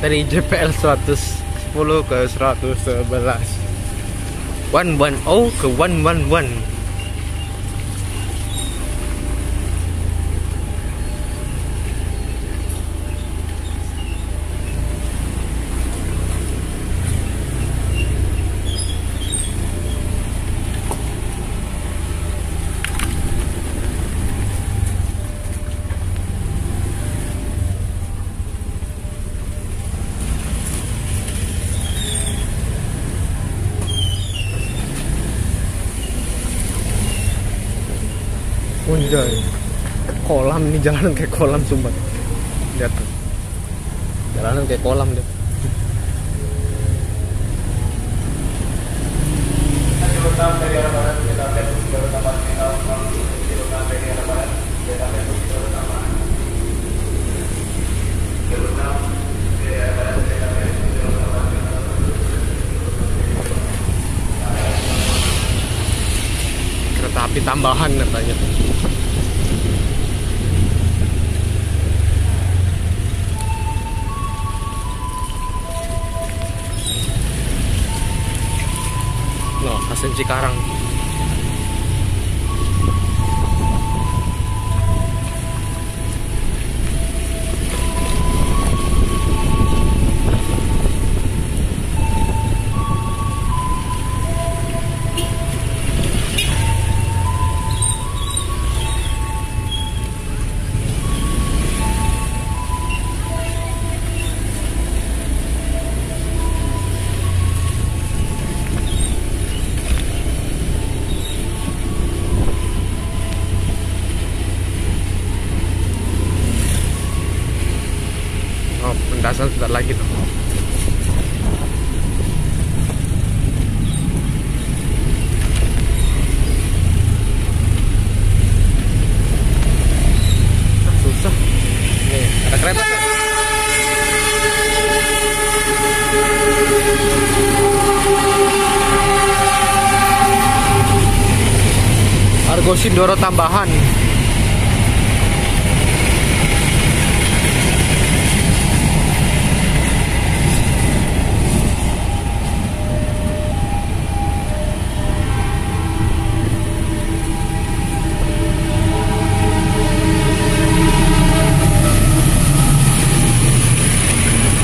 dari JPL 110 ke 111 110 ke 111 Anjay. Kolam ini jalanan kayak kolam sumpah. Lihat tuh. Jalanan kayak kolam deh. Kereta api tambahan katanya. Loh, Hasan Cikarang. Pendasan sebentar lagi tuh. Ah, Susah. Argo Sindoro tambahan.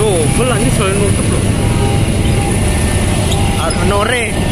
Tuh, belah ini selalu nutup loh. Nore.